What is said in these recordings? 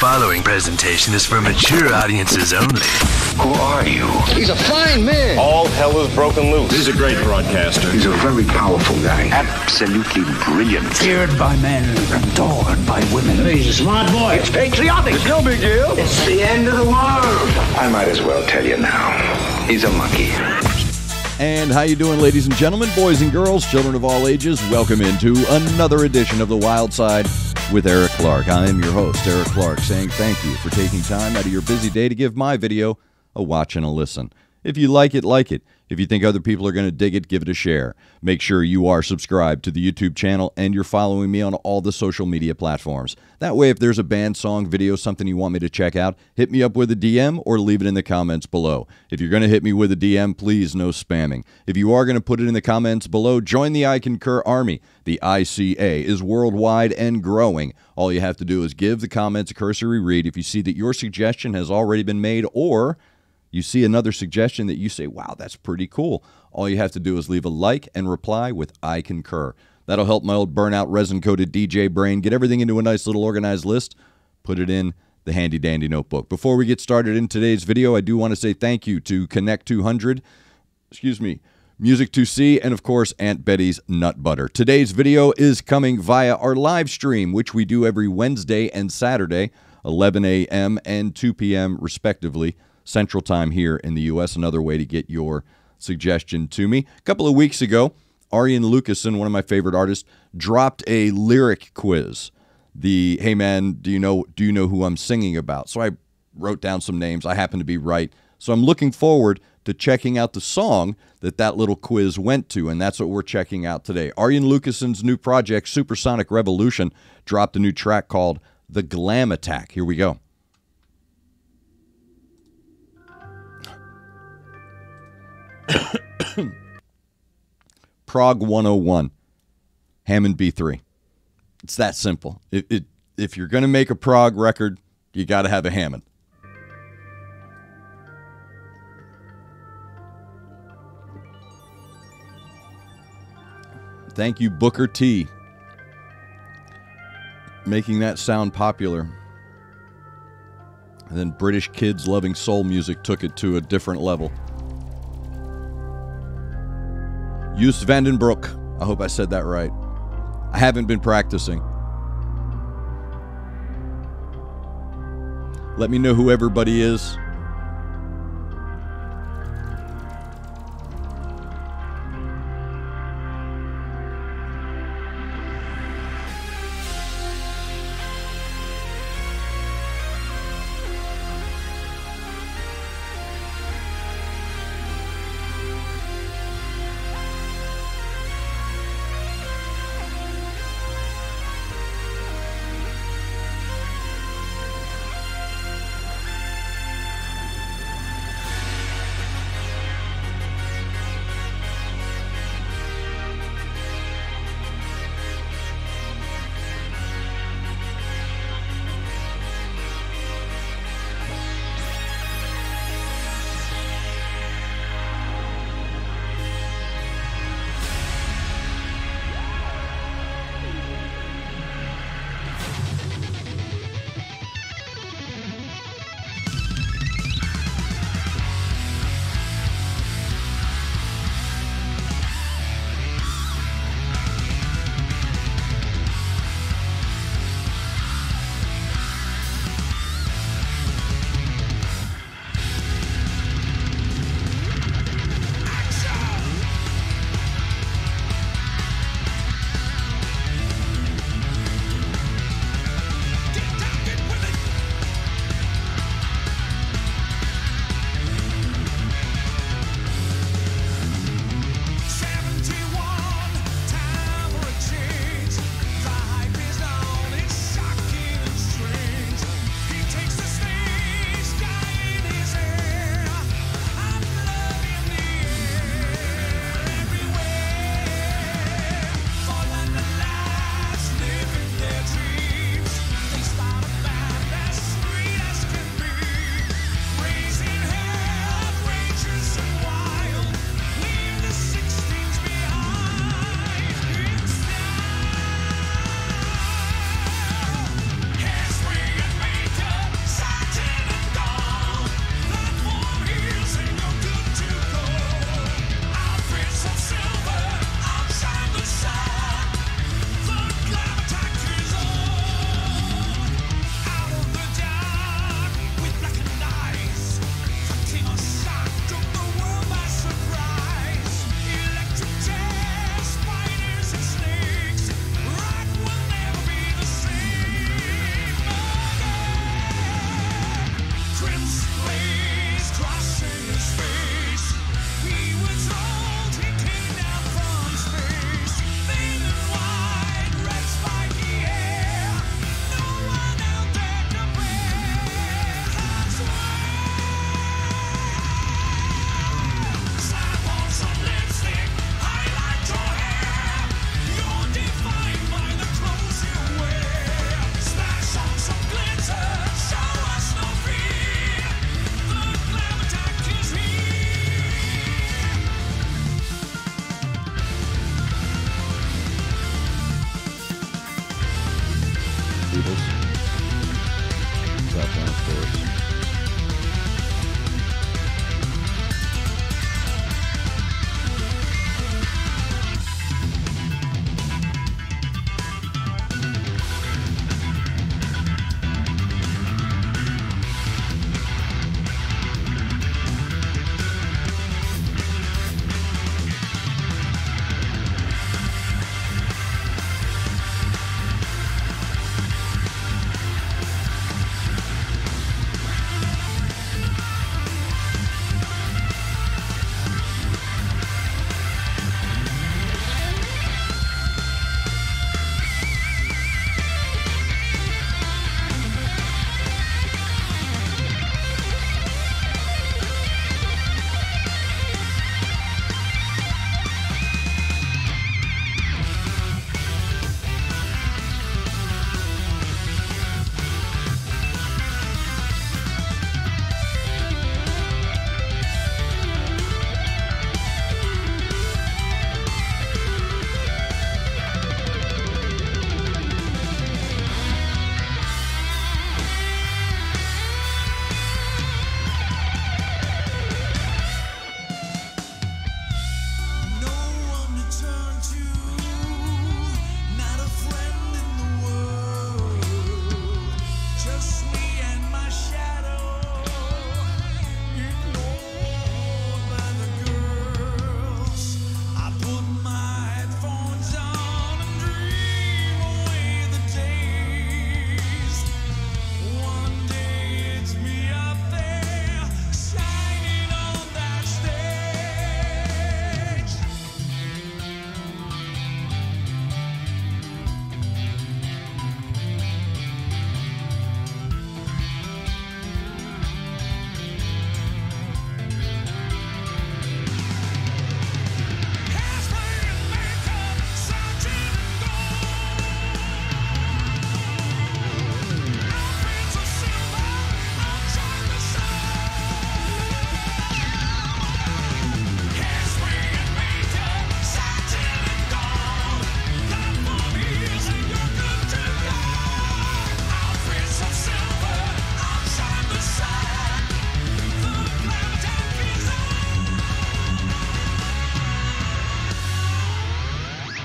following presentation is for mature audiences only. Who are you? He's a fine man. All hell is broken loose. He's a great broadcaster. He's a very powerful guy. Absolutely brilliant. Feared by men, adored by women. He's a smart boy. It's patriotic. It's no big deal. It's the end of the world. I might as well tell you now. He's a monkey. And how you doing, ladies and gentlemen, boys and girls, children of all ages? Welcome into another edition of The Wyldeside with Eric Clark. I am your host, Eric Clark, saying thank you for taking time out of your busy day to give my video a watch and a listen. If you like it, like it. If you think other people are going to dig it, give it a share. Make sure you are subscribed to the YouTube channel and you're following me on all the social media platforms. That way, if there's a band, song, video, something you want me to check out, hit me up with a DM or leave it in the comments below. If you're going to hit me with a DM, please no spamming. If you are going to put it in the comments below, join the I Concur Army. The ICA is worldwide and growing. All you have to do is give the comments a cursory read if you see that your suggestion has already been made or you see another suggestion that you say, wow, that's pretty cool. All you have to do is leave a like and reply with I concur. That'll help my old burnout resin coated DJ brain get everything into a nice little organized list, put it in the handy dandy notebook. Before we get started in today's video, I do want to say thank you to Connect 200, excuse me, Music2See, and of course, Aunt Betty's Nut Butter. Today's video is coming via our live stream, which we do every Wednesday and Saturday, 11 a.m. and 2 p.m., respectively. Central Time here in the U.S. Another way to get your suggestion to me. A couple of weeks ago, Arjen Lucassen, one of my favorite artists, dropped a lyric quiz. The hey man, do you know do you know who I'm singing about? So I wrote down some names. I happen to be right. So I'm looking forward to checking out the song that that little quiz went to, and that's what we're checking out today. Arjen Lucassen's new project, Supersonic Revolution, dropped a new track called The Glam Attack. Here we go. Prog 101, Hammond B3. It's that simple. It, it, if you're going to make a prog record, you got to have a Hammond. Thank you, Booker T. Making that sound popular. And then British kids loving soul music took it to a different level. Joost van den Broek. I hope I said that right. I haven't been practicing. Let me know who everybody is.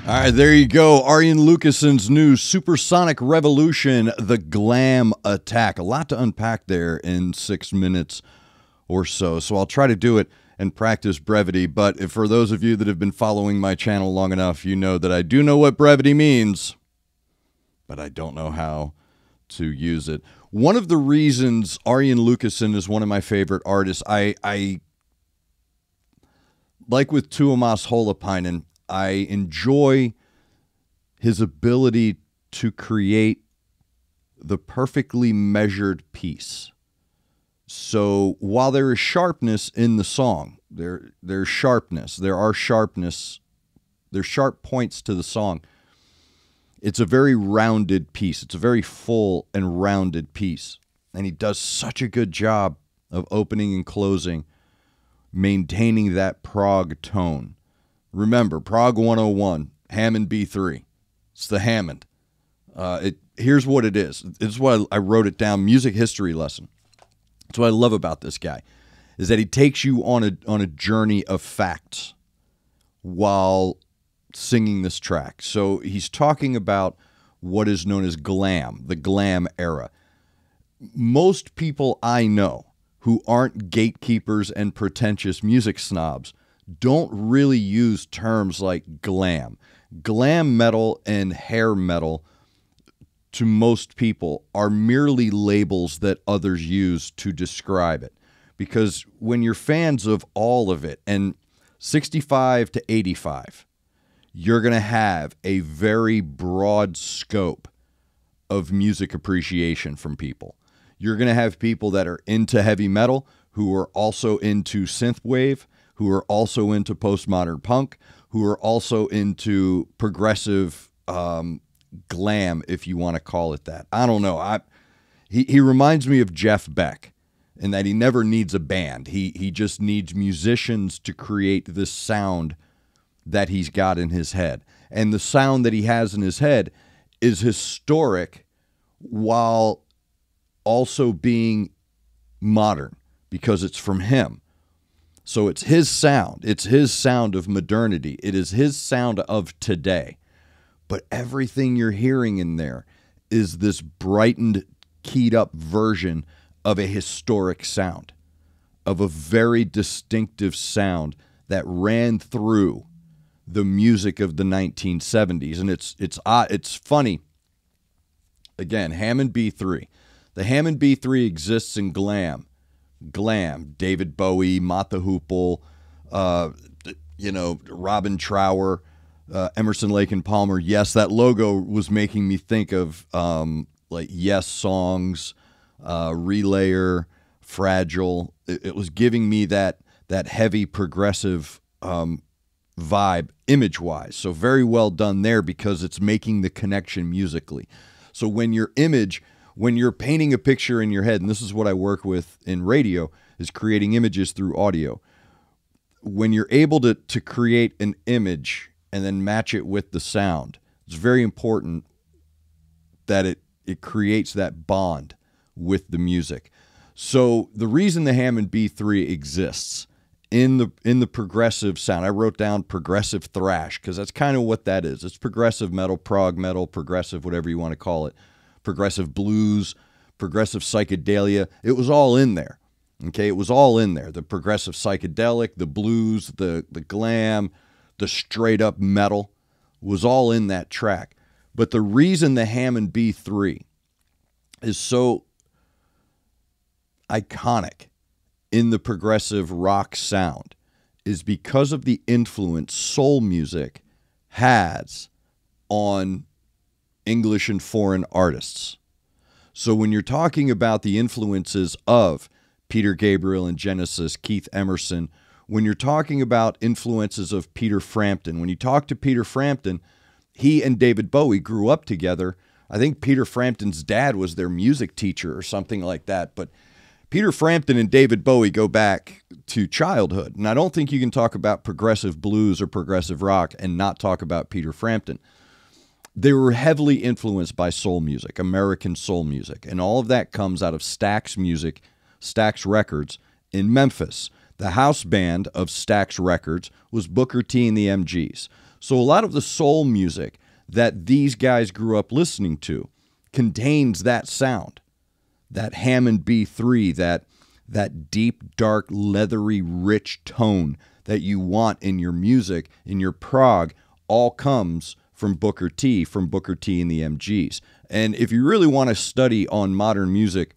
All right, there you go. Arjen Lucassen's new Supersonic Revolution, The Glam Attack. A lot to unpack there in six minutes or so. So I'll try to do it and practice brevity. But for those of you that have been following my channel long enough, you know that I do know what brevity means, but I don't know how to use it. One of the reasons Arjen Lucason is one of my favorite artists, I, I like with Tuomas Holopainen, I enjoy his ability to create the perfectly measured piece. So while there is sharpness in the song, there there's sharpness. There are sharpness. There's sharp points to the song. It's a very rounded piece. It's a very full and rounded piece. And he does such a good job of opening and closing, maintaining that prog tone. Remember, Prog 101, Hammond B3. It's the Hammond. Uh, it here's what it is. This is why I wrote it down. Music history lesson. That's what I love about this guy, is that he takes you on a on a journey of facts while singing this track. So he's talking about what is known as glam, the glam era. Most people I know who aren't gatekeepers and pretentious music snobs don't really use terms like glam. Glam metal and hair metal to most people are merely labels that others use to describe it. Because when you're fans of all of it, and 65 to 85, you're going to have a very broad scope of music appreciation from people. You're going to have people that are into heavy metal who are also into synthwave who are also into postmodern punk, who are also into progressive um, glam, if you want to call it that. I don't know. I he, he reminds me of Jeff Beck in that he never needs a band. He he just needs musicians to create this sound that he's got in his head. And the sound that he has in his head is historic while also being modern because it's from him. So it's his sound. It's his sound of modernity. It is his sound of today. But everything you're hearing in there is this brightened, keyed up version of a historic sound, of a very distinctive sound that ran through the music of the 1970s. And it's it's uh, it's funny. Again, Hammond B3. The Hammond B3 exists in glam glam. David Bowie, the Hoople, uh, you know, Robin Trower, uh, Emerson Lake and Palmer. Yes, that logo was making me think of um, like Yes songs, uh, Relayer, Fragile. It, it, was giving me that that heavy progressive um, vibe image wise. So very well done there because it's making the connection musically. So when your image when you're painting a picture in your head, and this is what I work with in radio, is creating images through audio. When you're able to, to create an image and then match it with the sound, it's very important that it, it creates that bond with the music. So the reason the Hammond B3 exists in the in the progressive sound, I wrote down progressive thrash because that's kind of what that is. It's progressive metal, prog metal, progressive, whatever you want to call it progressive blues, progressive psychedelia. It was all in there. Okay, it was all in there. The progressive psychedelic, the blues, the the glam, the straight up metal was all in that track. But the reason the Hammond B3 is so iconic in the progressive rock sound is because of the influence soul music has on English and foreign artists. So when you're talking about the influences of Peter Gabriel and Genesis, Keith Emerson, when you're talking about influences of Peter Frampton, when you talk to Peter Frampton, he and David Bowie grew up together. I think Peter Frampton's dad was their music teacher or something like that. But Peter Frampton and David Bowie go back to childhood. And I don't think you can talk about progressive blues or progressive rock and not talk about Peter Frampton they were heavily influenced by soul music, American soul music, and all of that comes out of Stax Music, Stax Records in Memphis. The house band of Stax Records was Booker T and the MGs. So a lot of the soul music that these guys grew up listening to contains that sound, that Hammond B3, that that deep, dark, leathery, rich tone that you want in your music, in your prog, all comes from Booker T, from Booker T and the MGs. And if you really want to study on modern music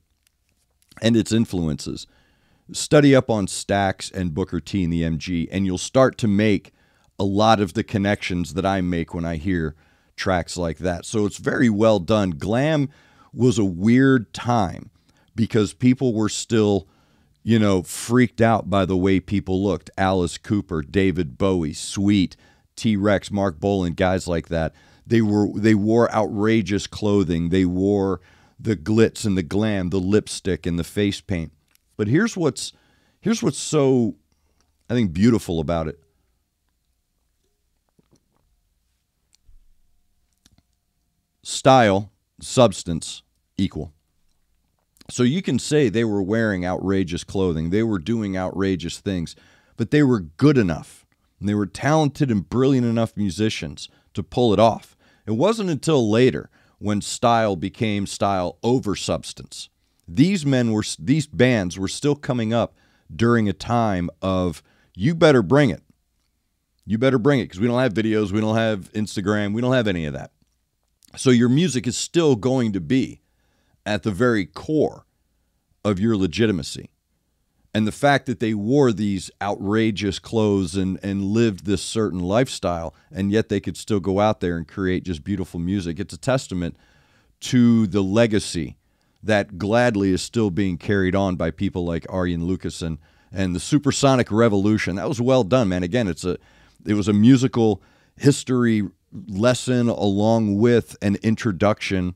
and its influences, study up on Stax and Booker T and the MG, and you'll start to make a lot of the connections that I make when I hear tracks like that. So it's very well done. Glam was a weird time because people were still, you know, freaked out by the way people looked. Alice Cooper, David Bowie, Sweet, T Rex, Mark Boland, guys like that. They were they wore outrageous clothing. They wore the glitz and the glam, the lipstick and the face paint. But here's what's here's what's so I think beautiful about it. Style, substance equal. So you can say they were wearing outrageous clothing, they were doing outrageous things, but they were good enough and they were talented and brilliant enough musicians to pull it off. It wasn't until later when style became style over substance. These men were these bands were still coming up during a time of you better bring it. You better bring it because we don't have videos, we don't have Instagram, we don't have any of that. So your music is still going to be at the very core of your legitimacy and the fact that they wore these outrageous clothes and, and lived this certain lifestyle and yet they could still go out there and create just beautiful music it's a testament to the legacy that gladly is still being carried on by people like Arjen Lucassen and the supersonic revolution. That was well done man. Again it's a it was a musical history lesson along with an introduction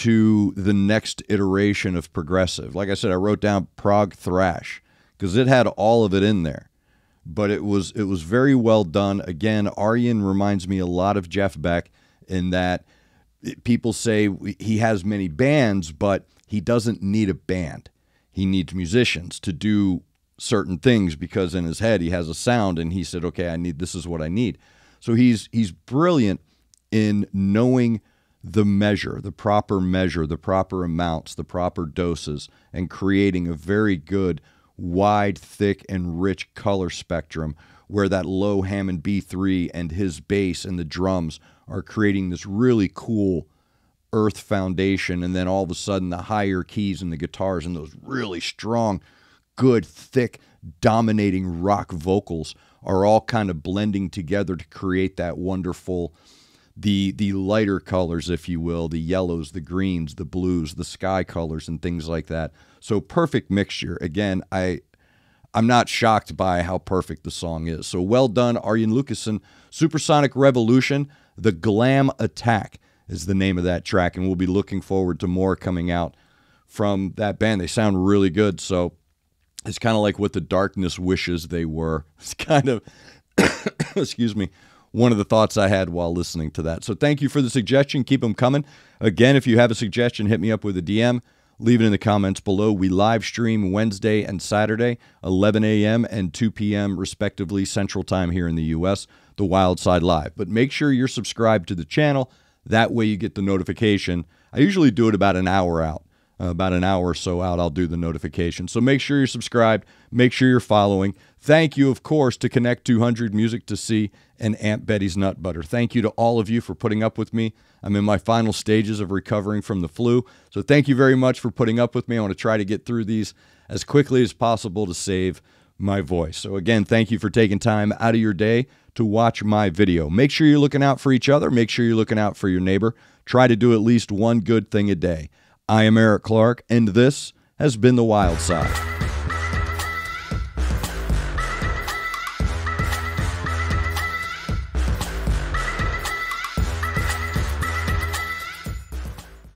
to the next iteration of progressive. Like I said, I wrote down prog thrash because it had all of it in there. But it was it was very well done. Again, Arjen reminds me a lot of Jeff Beck in that people say he has many bands, but he doesn't need a band. he needs musicians to do certain things because in his head he has a sound and he said, "Okay, I need this is what I need." So he's he's brilliant in knowing the measure, the proper measure, the proper amounts, the proper doses and creating a very good wide, thick and rich color spectrum where that low Hammond B3 and his bass and the drums are creating this really cool earth foundation. And then all of a sudden the higher keys and the guitars and those really strong good thick dominating rock vocals are all kind of blending together to create that wonderful the the lighter colors if you will the yellows the greens the blues the sky colors and things like that so perfect mixture again i i'm not shocked by how perfect the song is so well done arjen lucassen supersonic revolution the glam attack is the name of that track, and we'll be looking forward to more coming out from that band. They sound really good, so it's kind of like what the darkness wishes they were. It's kind of, excuse me, one of the thoughts I had while listening to that. So thank you for the suggestion. Keep them coming. Again, if you have a suggestion, hit me up with a DM. Leave it in the comments below. We live stream Wednesday and Saturday, 11 a.m. and 2 p.m. respectively, Central Time here in the U.S. The Wyldeside Live. But make sure you're subscribed to the channel that way you get the notification. I usually do it about an hour out. Uh, about an hour or so out, I'll do the notification. So make sure you're subscribed. Make sure you're following. Thank you, of course, to Connect 200 Music2See and Aunt Betty's Nut Butter. Thank you to all of you for putting up with me. I'm in my final stages of recovering from the flu. So thank you very much for putting up with me. I want to try to get through these as quickly as possible to save my voice. So, again, thank you for taking time out of your day to watch my video. Make sure you're looking out for each other. Make sure you're looking out for your neighbor. Try to do at least one good thing a day. I am Eric Clark, and this has been The Wyldeside.